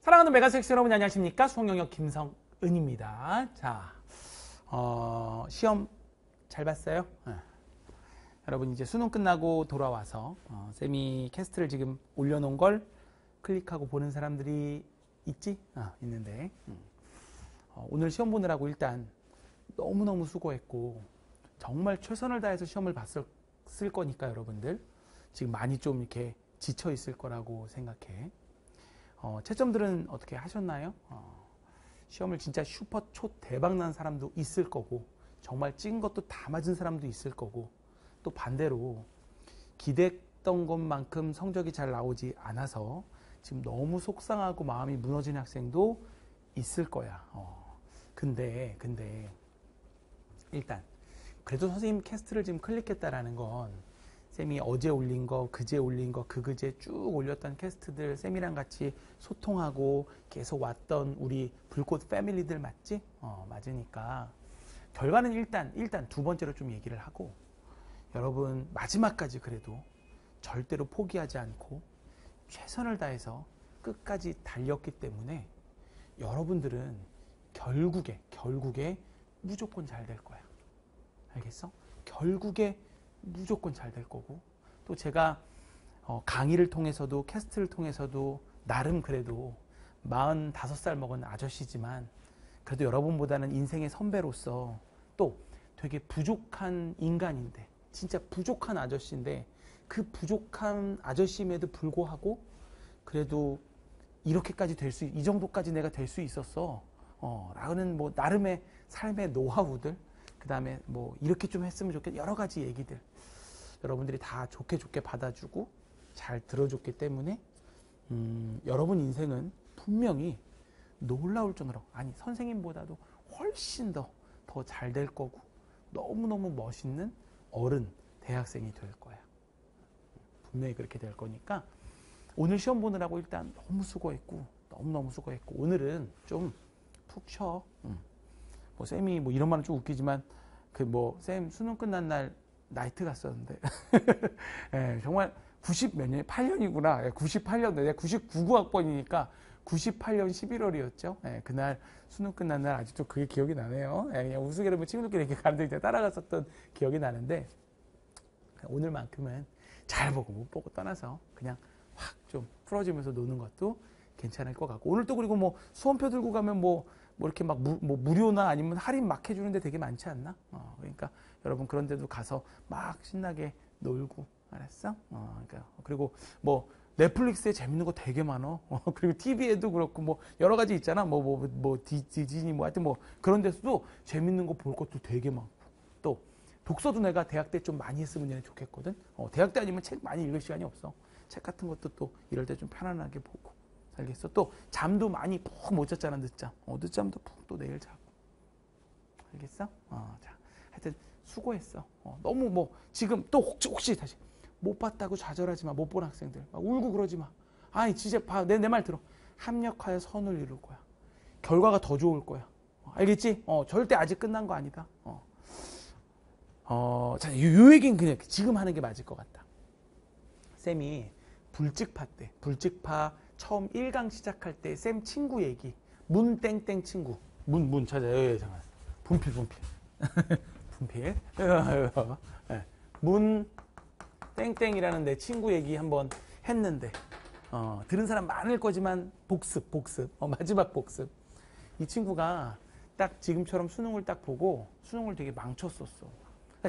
사랑하는 메가섹스 여러분 안녕하십니까? 수학영역 김성은입니다. 자, 어, 시험 잘 봤어요? 네. 여러분 이제 수능 끝나고 돌아와서 어, 쌤이 캐스트를 지금 올려놓은 걸 클릭하고 보는 사람들이 있지? 아, 있는데 음. 어, 오늘 시험 보느라고 일단 너무너무 수고했고 정말 최선을 다해서 시험을 봤을 거니까 여러분들 지금 많이 좀 이렇게 지쳐 있을 거라고 생각해. 어, 채점들은 어떻게 하셨나요? 어, 시험을 진짜 슈퍼 초 대박 난 사람도 있을 거고 정말 찍은 것도 다 맞은 사람도 있을 거고 또 반대로 기대했던 것만큼 성적이 잘 나오지 않아서 지금 너무 속상하고 마음이 무너진 학생도 있을 거야. 어. 근데 근데 일단 그래도 선생님 캐스트를 지금 클릭했다라는 건 쌤이 어제 올린 거, 그제 올린 거, 그그제 쭉 올렸던 캐스트들 쌤이랑 같이 소통하고 계속 왔던 우리 불꽃 패밀리들 맞지? 어, 맞으니까 결과는 일단 일단 두 번째로 좀 얘기를 하고 여러분 마지막까지 그래도 절대로 포기하지 않고 최선을 다해서 끝까지 달렸기 때문에 여러분들은 결국에 결국에 무조건 잘 될 거야. 알겠어? 결국에 무조건 잘 될 거고 또 제가 어, 강의를 통해서도 캐스트를 통해서도 나름 그래도 45살 먹은 아저씨지만 그래도 여러분보다는 인생의 선배로서 또 되게 부족한 인간인데 진짜 부족한 아저씨인데 그 부족한 아저씨임에도 불구하고 그래도 이렇게까지 될 수, 이 정도까지 내가 될 수 있었어. 어, 라는 뭐 나름의 삶의 노하우들, 그 다음에 뭐 이렇게 좀 했으면 좋겠 여러 가지 얘기들. 여러분들이 다 좋게 좋게 받아주고 잘 들어줬기 때문에 음, 여러분 인생은 분명히 놀라울 정도로 아니 선생님보다도 훨씬 더 더 잘 될 거고 너무너무 멋있는 어른 대학생이 될 거야. 분명히 그렇게 될 거니까 오늘 시험 보느라고 일단 너무 수고했고 너무너무 수고했고 오늘은 좀 푹 쉬어. 음. 뭐 쌤이 뭐 이런 말은 좀 웃기지만 그 뭐 쌤 수능 끝난 날 나이트 갔었는데 예, 정말 90 몇 년, 8년이구나. 98년, 내가 99학번이니까 98년 11월이었죠. 예, 그날 수능 끝난 날 아직도 그게 기억이 나네요. 예, 그냥 우스개로 뭐 친구들끼리 이렇게 가는데 따라갔었던 기억이 나는데 오늘만큼은 잘 보고 못 보고 떠나서 그냥 확 좀 풀어지면서 노는 것도 괜찮을 것 같고 오늘 또 그리고 뭐 수험표 들고 가면 뭐, 뭐 이렇게 막 무, 뭐 무료나 아니면 할인 막 해주는 데 되게 많지 않나? 어, 그러니까 여러분 그런 데도 가서 막 신나게 놀고 알았어? 어, 그러니까 그리고 뭐 넷플릭스에 재밌는 거 되게 많어. 어, 그리고 TV에도 그렇고 뭐 여러 가지 있잖아. 뭐 뭐뭐 뭐, 뭐, 디즈니 뭐 하여튼 뭐 그런 데서도 재밌는 거 볼 것도 되게 많고 또 독서도 내가 대학 때 좀 많이 했으면 좋겠거든. 어, 대학 때 아니면 책 많이 읽을 시간이 없어. 책 같은 것도 또 이럴 때 좀 편안하게 보고 알겠어? 또 잠도 많이 푹 못 잤잖아 늦잠. 어, 늦잠도 푹 또 내일 자고 알겠어? 어, 자 하여튼 수고했어. 어, 너무 뭐 지금 또 혹시, 혹시 다시 못 봤다고 좌절하지 마. 못 본 학생들 막 울고 그러지 마. 아니 진짜 봐내 내 말 들어. 합력하여 선을 이룰 거야. 결과가 더 좋을 거야. 어, 알겠지? 어, 절대 아직 끝난 거 아니다. 어. 어, 자, 요, 요 얘기는 그냥 지금 하는 게 맞을 것 같다. 쌤이 불직파 때, 불직파 처음 1강 시작할 때 쌤 친구 얘기, 문 땡땡 친구, 문, 문 찾아요. 예, 잠깐. 분필, 분필. 분필. 예. 문 땡땡이라는 내 친구 얘기 한번 했는데, 어, 들은 사람 많을 거지만 복습, 복습. 어, 마지막 복습. 이 친구가 딱 지금처럼 수능을 딱 보고 수능을 되게 망쳤었어.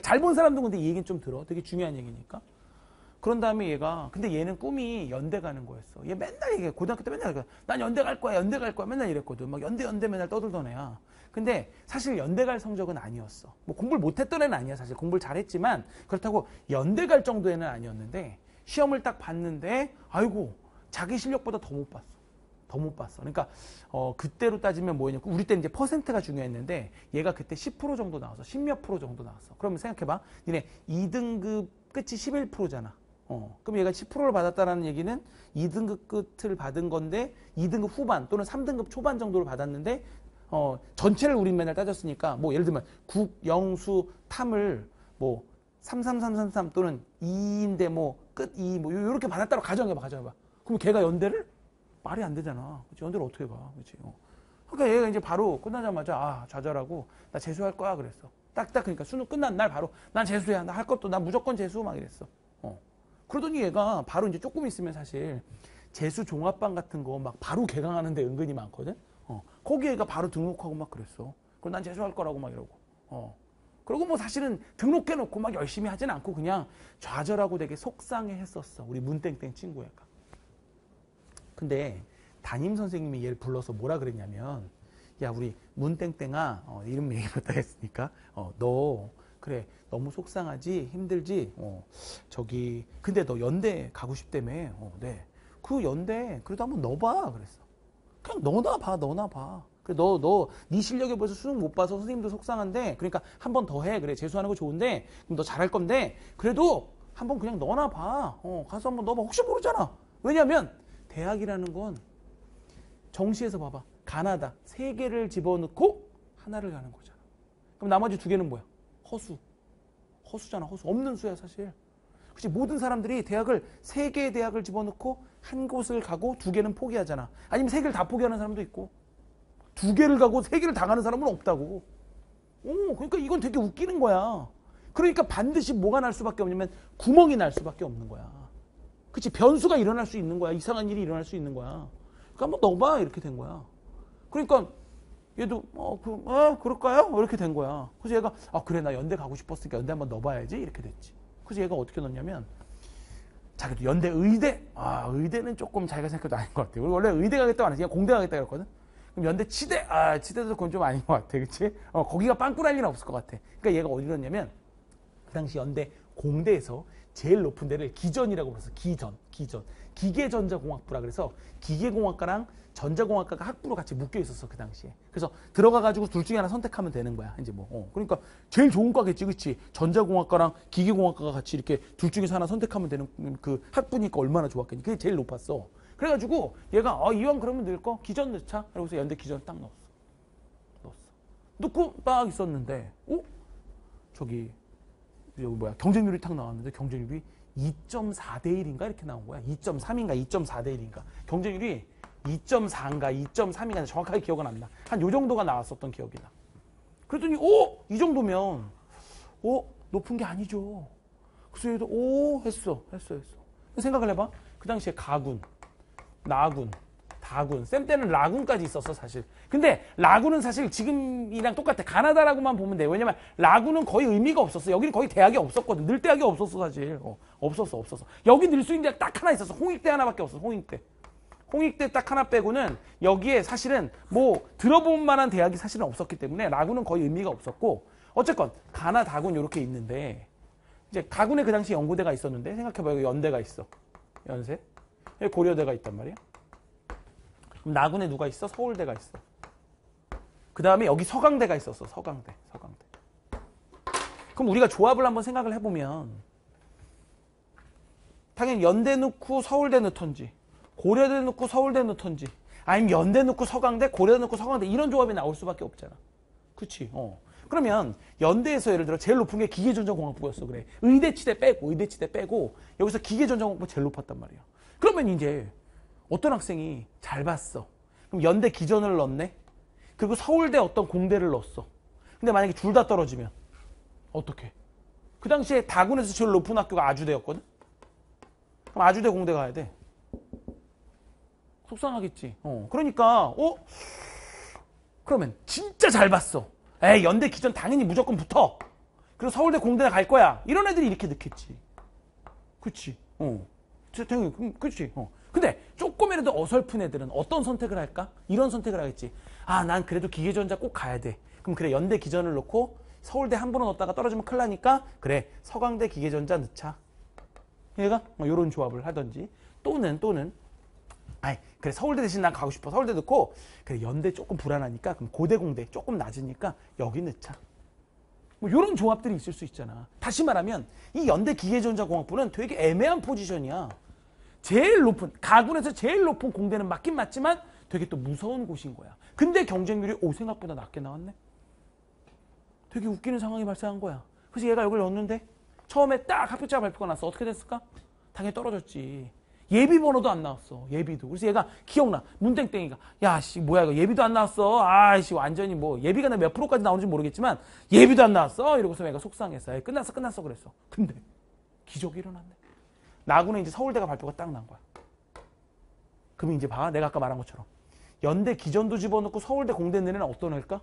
잘 본 사람도 근데 이 얘기는 좀 들어. 되게 중요한 얘기니까. 그런 다음에 얘가 근데 얘는 꿈이 연대 가는 거였어. 얘 맨날 얘기해. 고등학교 때 맨날 난 연대 갈 거야. 연대 갈 거야. 맨날 이랬거든. 막 연대 연대 맨날 떠들던 애야. 근데 사실 연대 갈 성적은 아니었어. 뭐 공부를 못했던 애는 아니야. 사실 공부를 잘했지만 그렇다고 연대 갈 정도의 애는 아니었는데 시험을 딱 봤는데 아이고 자기 실력보다 더 못 봤어. 더 못 봤어. 그러니까 어 그때로 따지면 뭐였냐고 우리 때는 이제 퍼센트가 중요했는데 얘가 그때 10% 정도 나왔어. 10몇 프로 정도 나왔어. 그러면 생각해봐. 니네 2등급 끝이 11%잖아. 어, 그럼 얘가 10%를 받았다는 얘기는 2등급 끝을 받은 건데 2등급 후반 또는 3등급 초반 정도를 받았는데 어, 전체를 우린 맨날 따졌으니까 뭐 예를 들면 국, 영수, 탐을 뭐 33333 또는 2인데 뭐 끝 2, 뭐 요렇게 받았다고 가정해봐, 가정해봐. 그럼 걔가 연대를 말이 안 되잖아. 그치? 연대를 어떻게 가? 그치? 어. 그러니까 얘가 이제 바로 끝나자마자 아 좌절하고 나 재수할 거야 그랬어. 딱딱 그러니까 수능 끝난 날 바로 난 재수야. 나 할 것도 나 무조건 재수 막 이랬어. 어. 그러더니 얘가 바로 이제 조금 있으면 사실 재수 종합반 같은 거 막 바로 개강하는 데 은근히 많거든. 어. 거기 애가 바로 등록하고 막 그랬어. 그럼 난 재수할 거라고 막 이러고. 어. 그리고 뭐 사실은 등록해 놓고 막 열심히 하진 않고 그냥 좌절하고 되게 속상해 했었어. 우리 문땡땡 친구 애가. 근데 담임 선생님이 얘를 불러서 뭐라 그랬냐면 야 우리 문땡땡아 어, 이름 얘기 못하 했으니까 어, 너 그래 너무 속상하지? 힘들지? 어, 저기 근데 너 연대 가고 싶다며? 어, 네그 연대 그래도 한번 넣어봐 그랬어. 그냥 넣어놔 봐 넣어놔 봐. 그래 너 너 네 실력에 벌써 수능 못 봐서 선생님도 속상한데 그러니까 한 번 더 해. 그래 재수하는 거 좋은데 그럼 너 잘할 건데 그래도 한번 그냥 넣어놔 봐. 어, 가서 한번 넣어봐. 혹시 모르잖아. 왜냐면 대학이라는 건 정시에서 봐봐. 가나다. 세 개를 집어넣고 하나를 가는 거잖아. 그럼 나머지 두 개는 뭐야? 허수. 허수잖아, 허수. 없는 수야, 사실. 그치 모든 사람들이 대학을 세 개의 대학을 집어넣고 한 곳을 가고 두 개는 포기하잖아. 아니면 세 개를 다 포기하는 사람도 있고 두 개를 가고 세 개를 다 가는 사람은 없다고. 오, 그러니까 이건 되게 웃기는 거야. 그러니까 반드시 뭐가 날 수밖에 없냐면 구멍이 날 수밖에 없는 거야. 그치 변수가 일어날 수 있는 거야. 이상한 일이 일어날 수 있는 거야. 그러니까 한번 넣어봐 이렇게 된 거야. 그러니까 얘도 어, 그, 어 그럴까요? 이렇게 된 거야. 그래서 얘가 아 그래 나 연대 가고 싶었으니까 연대 한번 넣어봐야지 이렇게 됐지. 그래서 얘가 어떻게 넣냐면 자기도 연대 의대 아 의대는 조금 자기가 생각해도 아닌 것 같아. 우리 원래 의대 가겠다고 안 했지. 공대 가겠다 그랬거든. 그럼 연대 치대 아 치대도 그건 좀 아닌 것 같아. 그치? 어 거기가 빵꾸날 일은 없을 것 같아. 그러니까 얘가 어디 넣냐면 그 당시 연대 공대에서 제일 높은 데를 기전이라고 불렀어. 기전, 기전. 기계전자공학부라 그래서 기계공학과랑 전자공학과가 학부로 같이 묶여 있었어 그 당시에. 그래서 들어가 가지고 둘 중에 하나 선택하면 되는 거야. 이제 뭐. 어. 그러니까 제일 좋은 과겠지, 그렇지? 전자공학과랑 기계공학과가 같이 이렇게 둘 중에서 하나 선택하면 되는 그 학부니까 얼마나 좋았겠니? 그게 제일 높았어. 그래가지고 얘가 어, 이왕 그러면 넣을 거 기전 넣자. 그러고서 연대 기전 딱 넣었어. 넣었어. 넣고 딱 있었는데, 어? 저기 여기 뭐야 경쟁률이 탁 나왔는데 경쟁률이 2.4대 1인가 이렇게 나온 거야. 2.3인가 2.4대 1인가. 경쟁률이 2.4인가 2.3인가 정확하게 기억은 안 나. 한 요 정도가 나왔었던 기억이 나. 그랬더니 오! 이 정도면 오! 높은 게 아니죠. 그래서 얘도 오! 했어. 했어. 했어. 생각을 해봐. 그 당시에 가군, 나군, 다군. 쌤 때는 라군까지 있었어, 사실. 근데 라군은 사실 지금이랑 똑같아. 가나다라고만 보면 돼. 왜냐면 라군은 거의 의미가 없었어. 여기는 거의 대학이 없었거든. 늘 대학이 없었어, 사실. 어, 없었어, 없었어. 여기 늘 수 있는 대학 딱 하나 있었어. 홍익대 하나밖에 없어, 홍익대. 홍익대 딱 하나 빼고는 여기에 사실은 뭐 들어본 만한 대학이 사실은 없었기 때문에 라군은 거의 의미가 없었고 어쨌건 가나 다군 이렇게 있는데 이제 가군에 그 당시 연고대가 있었는데 생각해봐요. 연대가 있어. 연세. 고려대가 있단 말이야. 그럼 나군에 누가 있어? 서울대가 있어. 그 다음에 여기 서강대가 있었어. 서강대. 서강대. 그럼 우리가 조합을 한번 생각을 해보면 당연히 연대 넣고 서울대 넣던지 고려대 넣고 서울대 넣던지 아니면 연대 넣고 서강대 고려대 넣고 서강대 이런 조합이 나올 수밖에 없잖아. 그치? 어. 그러면 연대에서 예를 들어 제일 높은 게 기계전자공학부였어 그래. 의대치대 빼고 의대치대 빼고 여기서 기계전자공학부 제일 높았단 말이야. 그러면 이제 어떤 학생이 잘 봤어. 그럼 연대 기전을 넣네. 그리고 서울대 어떤 공대를 넣었어. 근데 만약에 둘 다 떨어지면 어떻게? 그 당시에 다군에서 제일 높은 학교가 아주대였거든. 그럼 아주대 공대 가야 돼. 속상하겠지. 어. 그러니까 어? 그러면 진짜 잘 봤어. 에이 연대 기전 당연히 무조건 붙어. 그리고 서울대 공대 갈 거야. 이런 애들이 이렇게 넣겠지. 그치? 어. 당연히 그치? 어. 근데 조금이라도 어설픈 애들은 어떤 선택을 할까? 이런 선택을 하겠지. 아, 난 그래도 기계전자 꼭 가야 돼. 그럼 그래, 연대 기전을 넣고 서울대 한 번은 넣었다가 떨어지면 큰일 나니까 그래, 서강대 기계전자 넣자. 얘가 뭐 이런 조합을 하든지 또는 또는 아이 그래 서울대 대신 난 가고 싶어 서울대 넣고 그래 연대 조금 불안하니까 그럼 고대 공대 조금 낮으니까 여기 넣자 뭐 이런 조합들이 있을 수 있잖아 다시 말하면 이 연대 기계전자공학부는 되게 애매한 포지션이야 제일 높은 가군에서 제일 높은 공대는 맞긴 맞지만 되게 또 무서운 곳인 거야. 근데 경쟁률이 오 생각보다 낮게 나왔네. 되게 웃기는 상황이 발생한 거야. 그래서 얘가 여기를 넣었는데 처음에 딱 합격자 발표가 났어. 어떻게 됐을까? 당연히 떨어졌지. 예비 번호도 안 나왔어. 예비도. 그래서 얘가 기억나. 문땡땡이가 야 씨 뭐야 이거 예비도 안 나왔어. 아씨 완전히 뭐 예비가 나몇 프로까지 나오는지 모르겠지만 예비도 안 나왔어. 이러고서 내가 속상했어. 끝났어 끝났어 그랬어. 근데 기적이 일어났네. 나구는 이제 서울대가 발표가 딱 난 거야. 그럼 이제 봐. 내가 아까 말한 것처럼 연대 기전도 집어넣고 서울대 공대 있는 애는 어떤 애일까?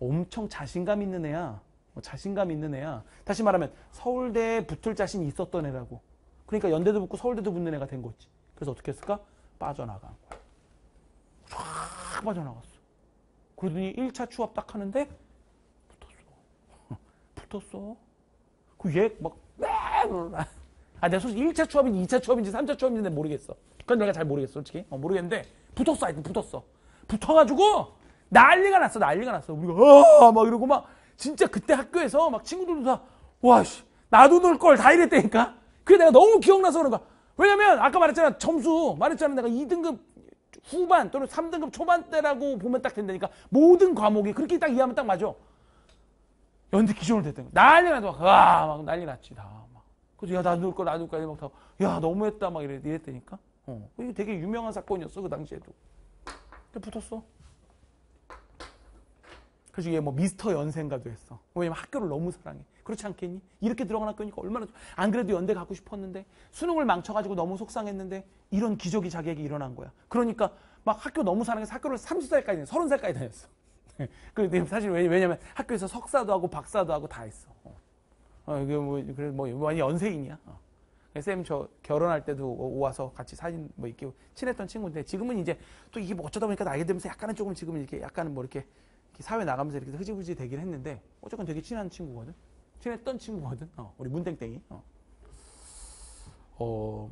엄청 자신감 있는 애야. 어, 자신감 있는 애야. 다시 말하면 서울대에 붙을 자신이 있었던 애라고. 그러니까 연대도 붙고 서울대도 붙는 애가 된 거지. 그래서 어떻게 했을까? 빠져나간 거야. 쫙 빠져나갔어. 그러더니 1차 추합 딱 하는데 붙었어. 붙었어. 그 얘 막, 아, 내가 솔직히 1차 추합인지 2차 추합인지 3차 추합인지 내가 모르겠어. 그건 내가 잘 모르겠어, 솔직히. 어, 모르겠는데 붙었어, 하여튼 붙었어. 붙어가지고 난리가 났어, 난리가 났어. 우리가, 어, 막 이러고 막 진짜 그때 학교에서 막 친구들도 다, 와, 씨, 나도 놀 걸 다 이랬다니까? 그게 내가 너무 기억나서 그런 거야. 왜냐면 아까 말했잖아. 점수 말했잖아. 내가 2등급 후반 또는 3등급 초반대라고 보면 딱 된다니까. 모든 과목이 그렇게 딱 이해하면 딱 맞아. 연대 기준으로 됐던 거야. 난리 나도 막, 와, 막 난리 났지, 다. 막. 그래서 야, 나도 놀 거, 나도 놀 거, 막 다, 야, 너무했다, 막 이랬, 이랬다니까. 어. 이게 되게 유명한 사건이었어, 그 당시에도. 근데 붙었어. 그래서 얘 뭐 미스터 연생가도 했어. 왜냐면 학교를 너무 사랑해. 그렇지 않겠니? 이렇게 들어간 학교니까 얼마나 좋- 안 그래도 연대 가고 싶었는데 수능을 망쳐가지고 너무 속상했는데 이런 기적이 자기에게 일어난 거야. 그러니까 막 학교 너무 사랑해서 학교를 30살까지 30살까지 다녔어. 근데 사실 왜- 왜냐면 학교에서 석사도 하고 박사도 하고 다 했어. 어, 어, 이게 뭐 그래 뭐 완전 연세인이야. 어. 쌤 저 결혼할 때도 오- 와서 같이 사진 뭐 이렇게 친했던 친구인데 지금은 이제 또 이게 뭐 어쩌다 보니까 나이 들면서 약간은 조금 지금 이렇게 약간은 뭐 이렇게, 이렇게 사회 나가면서 이렇게 흐지부지 되긴 했는데 어쨌건 되게 친한 친구거든. 친했던 친구거든. 어, 우리 문땡땡이. 어. 어,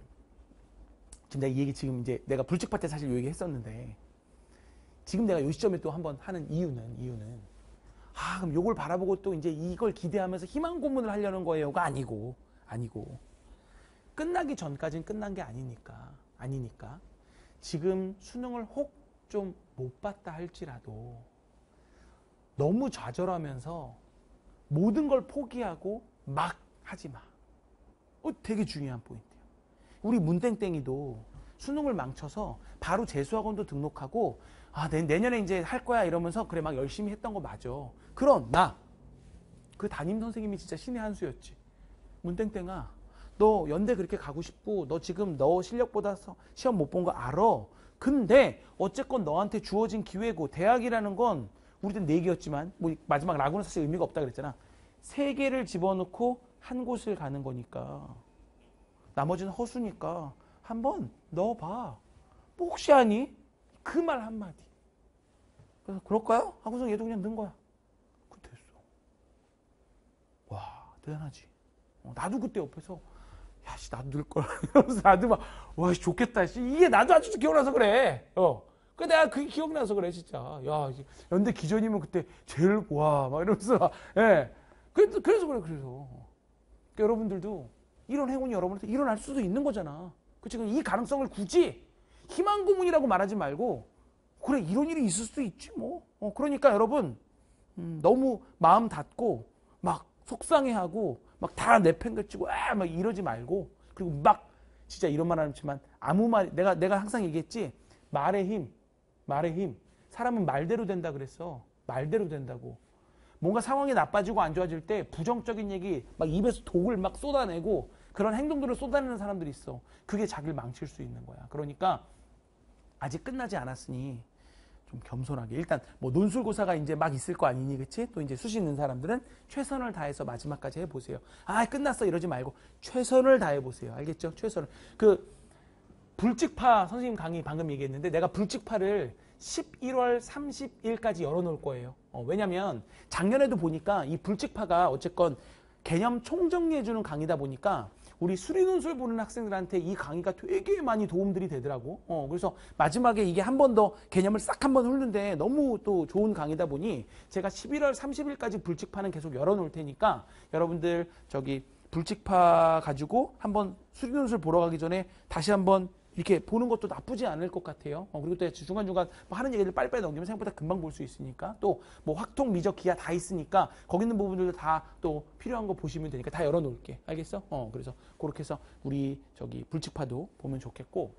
지금 내가 이 얘기 지금 이제 내가 불측파 때 사실 요 얘기 했었는데 지금 내가 요 시점에 또 한번 하는 이유는 이유는 아 그럼 요걸 바라보고 또 이제 이걸 기대하면서 희망 고문을 하려는 거예요가 아니고 아니고 끝나기 전까지는 끝난 게 아니니까 아니니까 지금 수능을 혹 좀 못 봤다 할지라도 너무 좌절하면서 모든 걸 포기하고 막 하지 마. 어, 되게 중요한 포인트예요. 우리 문땡땡이도 수능을 망쳐서 바로 재수학원도 등록하고 아 내, 내년에 이제 할 거야 이러면서 그래 막 열심히 했던 거 맞아. 그러나 그 담임 선생님이 진짜 신의 한 수였지. 문땡땡아 너 연대 그렇게 가고 싶고 너 지금 너 실력보다 서- 시험 못 본 거 알아. 근데 어쨌건 너한테 주어진 기회고 대학이라는 건 우리 때는 네 개였지만 뭐 마지막 라고는 사실 의미가 없다 그랬잖아. 세 개를 집어넣고 한 곳을 가는 거니까 나머지는 허수니까 한번 넣어봐. 뭐 혹시 아니? 그 말 한마디. 그래서 그럴까요? 하고서 얘도 그냥 넣은 거야. 그 됐어. 와 대단하지. 어, 나도 그때 옆에서 야씨 나도 넣을 걸 이러면서 나도 막와 좋겠다 씨 이게 나도 아주 기억나서 그래. 어. 그 내가 그게 기억나서 그래 진짜. 야 연대 기전이면 그때 제일 와 막 이러면서 막, 예. 그래서 그래서 그래 그래서 그러니까 여러분들도 이런 행운이 여러분한테 일어날 수도 있는 거잖아. 그치? 이 가능성을 굳이 희망 고문이라고 말하지 말고 그래 이런 일이 있을 수도 있지 뭐. 어, 그러니까 여러분 음, 너무 마음 닫고 막 속상해하고 막 다 내팽개치고 아 막 이러지 말고 그리고 막 진짜 이런 말 하지만 아무 말 내가 내가 항상 얘기했지. 말의 힘 말의 힘. 사람은 말대로 된다 그랬어. 말대로 된다고. 뭔가 상황이 나빠지고 안 좋아질 때 부정적인 얘기 막 입에서 독을 막 쏟아내고 그런 행동들을 쏟아내는 사람들이 있어. 그게 자기를 망칠 수 있는 거야. 그러니까 아직 끝나지 않았으니 좀 겸손하게. 일단 뭐 논술고사가 이제 막 있을 거 아니니 그치? 또 이제 수시 있는 사람들은 최선을 다해서 마지막까지 해보세요. 아 끝났어. 이러지 말고 최선을 다해보세요. 알겠죠? 최선을. 그 불직파 선생님 강의 방금 얘기했는데 내가 불직파를 11월 30일까지 열어놓을 거예요. 어, 왜냐면 작년에도 보니까 이 불직파가 어쨌건 개념 총정리해주는 강의다 보니까 우리 수리논술 보는 학생들한테 이 강의가 되게 많이 도움들이 되더라고. 어, 그래서 마지막에 이게 한 번 더 개념을 싹 한 번 훑는데 너무 또 좋은 강의다 보니 제가 11월 30일까지 불칙파는 계속 열어놓을 테니까 여러분들 저기 불칙파 가지고 한번 수리논술 보러 가기 전에 다시 한번 이렇게 보는 것도 나쁘지 않을 것 같아요. 어, 그리고 또 중간중간 뭐 하는 얘기를 빨리빨리 넘기면 생각보다 금방 볼 수 있으니까 또 뭐 확통, 미적, 기하 다 있으니까 거기 있는 부분들도 다 또 필요한 거 보시면 되니까 다 열어 놓을게. 알겠어? 어, 그래서 그렇게 해서 우리 저기 불측파도 보면 좋겠고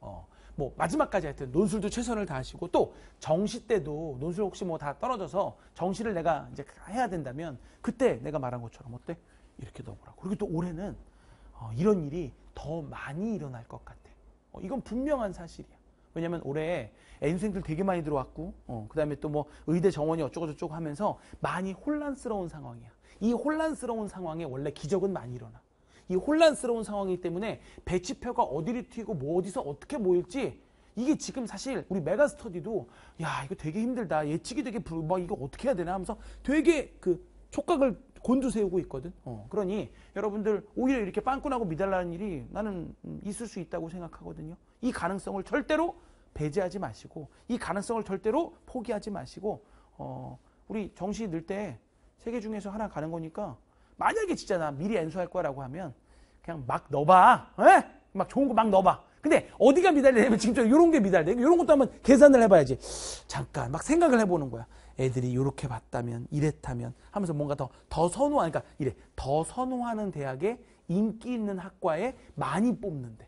어, 뭐 마지막까지 하여튼 논술도 최선을 다하시고 또 정시 때도 논술 혹시 뭐 다 떨어져서 정시를 내가 이제 해야 된다면 그때 내가 말한 것처럼 어때? 이렇게 넣어보라고. 그리고 또 올해는 어, 이런 일이 더 많이 일어날 것 같아. 어, 이건 분명한 사실이야. 왜냐면 올해 N수생들 되게 많이 들어왔고, 어, 그 다음에 또 뭐 의대 정원이 어쩌고저쩌고 하면서 많이 혼란스러운 상황이야. 이 혼란스러운 상황에 원래 기적은 많이 일어나. 이 혼란스러운 상황이기 때문에 배치표가 어디를 튀고 뭐 어디서 어떻게 모일지 이게 지금 사실 우리 메가 스터디도 야 이거 되게 힘들다 예측이 되게 불, 뭐 이거 어떻게 해야 되나 하면서 되게 그 촉각을 곤두 세우고 있거든. 어, 그러니 여러분들 오히려 이렇게 빵꾸나고 미달라는 일이 나는 음, 있을 수 있다고 생각하거든요. 이 가능성을 절대로 배제하지 마시고 이 가능성을 절대로 포기하지 마시고 어, 우리 정시 늘 때세개 중에서 하나 가는 거니까 만약에 진짜 나 미리 엔수할 거라고 하면 그냥 막 넣어봐. 에? 막 좋은 거 막 넣어봐. 근데 어디가 미달되냐면 지금 저 이런 게 미달돼. 이런 것도 한번 계산을 해봐야지. 잠깐 막 생각을 해보는 거야. 애들이 이렇게 봤다면 이랬다면 하면서 뭔가 더 더 선호하니까 그러니까 이래. 더 선호하는 대학에 인기 있는 학과에 많이 뽑는데.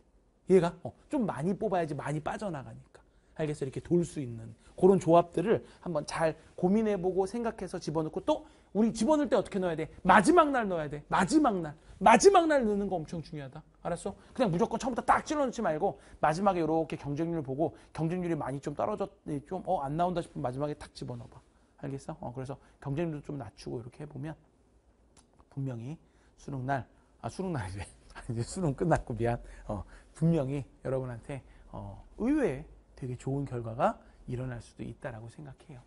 얘가? 어, 좀 많이 뽑아야지 많이 빠져나가니까. 알겠어? 이렇게 돌 수 있는 그런 조합들을 한번 잘 고민해보고 생각해서 집어넣고 또 우리 집어넣을 때 어떻게 넣어야 돼? 마지막 날 넣어야 돼. 마지막 날. 마지막 날 넣는 거 엄청 중요하다 알았어 그냥 무조건 처음부터 딱 찔러넣지 말고 마지막에 이렇게 경쟁률 보고 경쟁률이 많이 좀 떨어졌 좀어 안 나온다 싶으면 마지막에 탁 집어넣어봐 알겠어? 어, 그래서 경쟁률도 좀 낮추고 이렇게 해보면 분명히 수능 날, 아, 수능 날이래. 이제 수능 끝났고 미안. 어, 분명히 여러분한테 어, 의외의 되게 좋은 결과가 일어날 수도 있다라고 생각해요.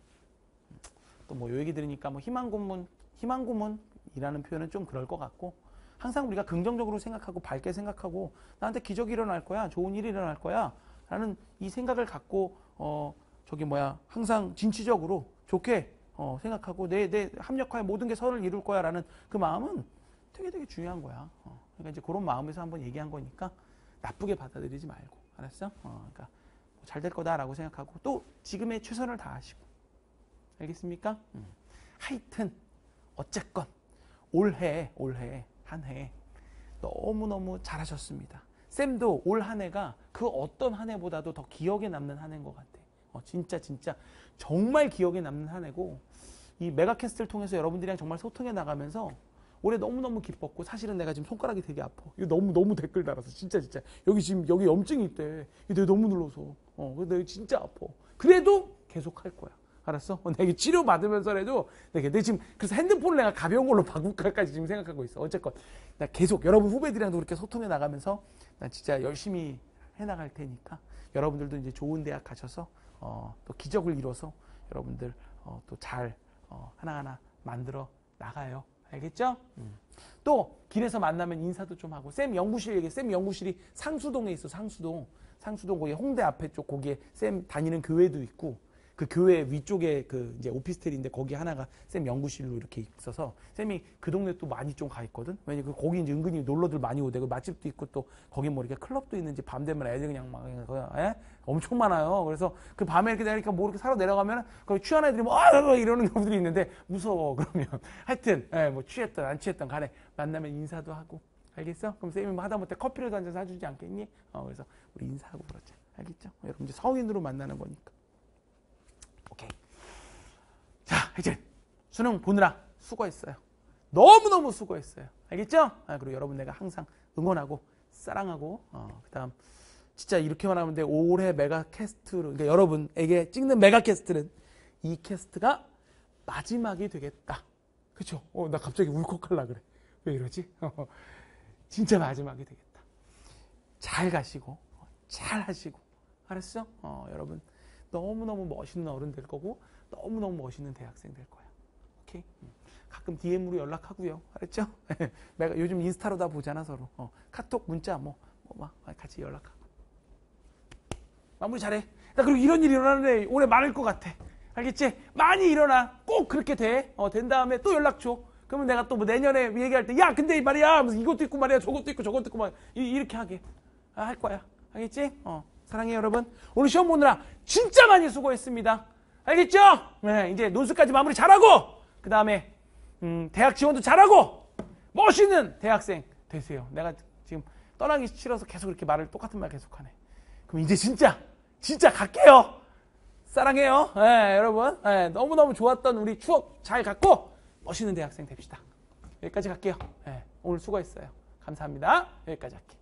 또 뭐 요 얘기 들으니까 뭐 희망 고문, 희망 고문이라는 표현은 좀 그럴 것 같고 항상 우리가 긍정적으로 생각하고 밝게 생각하고 나한테 기적이 일어날 거야, 좋은 일이 일어날 거야 라는 이 생각을 갖고 어 저기 뭐야 항상 진취적으로 좋게 어, 생각하고 내, 내 합력하여 모든 게 선을 이룰 거야 라는 그 마음은 되게 되게 중요한 거야. 어, 그러니까 이제 그런 마음에서 한번 얘기한 거니까 나쁘게 받아들이지 말고. 알았어? 어, 그러니까 뭐 잘될 거다라고 생각하고 또 지금의 최선을 다하시고. 알겠습니까? 음. 하여튼 어쨌건 올해 올해 한 해 너무너무 잘하셨습니다. 쌤도 올 한 해가 그 어떤 한 해보다도 더 기억에 남는 한 해인 것 같아. 어, 진짜 진짜 정말 기억에 남는 한 해고 이 메가캐스트를 통해서 여러분들이랑 정말 소통해 나가면서 올해 너무너무 기뻤고 사실은 내가 지금 손가락이 되게 아파. 이거 너무 너무 댓글 달아서 진짜 진짜 여기 지금 여기 염증이 있대. 이거 내가 너무 눌러서. 어, 근데 진짜 아파. 그래도 계속 할 거야. 알았어? 어, 내가 치료 받으면서라도 내가 내 지금 그래서 핸드폰을 내가 가벼운 걸로 바꿀까까지 지금 생각하고 있어. 어쨌건 나 계속 여러분 후배들이랑도 그렇게 소통해 나가면서 난 진짜 열심히 해 나갈 테니까 여러분들도 이제 좋은 대학 가셔서 어, 또 기적을 이뤄서 여러분들 어, 또잘 어, 하나하나 만들어 나가요. 알겠죠? 음. 또 길에서 만나면 인사도 좀 하고 쌤 연구실 얘기 쌤 연구실이 상수동에 있어 상수동 상수동 거기 홍대 앞에 쪽 거기에 쌤 다니는 교회도 있고 그 교회 위쪽에 그 이제 오피스텔인데 거기 하나가 쌤 연구실로 이렇게 있어서 쌤이 그 동네 또 많이 좀 가 있거든. 왜냐 그 거기 이제 은근히 놀러들 많이 오대고 맛집도 있고 또 거기 뭐 이렇게 클럽도 있는지 밤 되면 애들 그냥 막 에? 엄청 많아요. 그래서 그 밤에 이렇게 내니까 뭐 이렇게 사러 내려가면 거기 취한 애들이 뭐 아, 이러는 경우들이 있는데 무서워 그러면 하여튼 예, 뭐 취했던 안 취했던 간에 만나면 인사도 하고 알겠어? 그럼 쌤이 뭐 하다못해 커피를 한잔 사주지 않겠니? 어, 그래서 우리 인사하고 그러자. 알겠죠? 여러분 이제 성인으로 만나는 거니까. 오케이. 자, 이제 수능 보느라 수고했어요. 너무너무 수고했어요. 알겠죠? 아, 그리고 여러분 내가 항상 응원하고 사랑하고 어, 그다음 진짜 이렇게만 하면 돼. 올해 메가 캐스트로 그러니까 여러분에게 찍는 메가 캐스트는 이 캐스트가 마지막이 되겠다. 그렇죠? 어, 나 갑자기 울컥할라 그래. 왜 이러지? 진짜 마지막이 되겠다. 잘 가시고 잘 하시고 알았어? 어, 여러분 너무너무 멋있는 어른 될 거고 너무너무 멋있는 대학생 될 거야. 오케이? 음. 가끔 DM으로 연락하고요. 알았죠? 내가 요즘 인스타로 다 보잖아 서로. 어, 카톡 문자 뭐, 뭐 막 같이 연락하고. 마무리 잘해. 나 그리고 이런 일이 일어나는 애 올해 많을 것 같아. 알겠지? 많이 일어나. 꼭 그렇게 돼. 어, 된 다음에 또 연락 줘. 그러면 내가 또 뭐 내년에 얘기할 때, 야, 근데 말이야. 이것도 있고 말이야. 저것도 있고 저것도 있고 막 이렇게 하게. 아, 할 거야. 알겠지? 어, 사랑해 여러분. 오늘 시험 보느라 진짜 많이 수고했습니다. 알겠죠? 네, 이제 논술까지 마무리 잘하고 그 다음에 음, 대학 지원도 잘하고 멋있는 대학생 되세요. 내가 지금 떠나기 싫어서 계속 이렇게 말을 똑같은 말 계속하네. 그럼 이제 진짜 진짜 갈게요. 사랑해요. 네, 여러분. 네, 너무너무 좋았던 우리 추억 잘 갖고 멋있는 대학생 됩시다. 여기까지 갈게요. 네, 오늘 수고했어요. 감사합니다. 여기까지 할게요.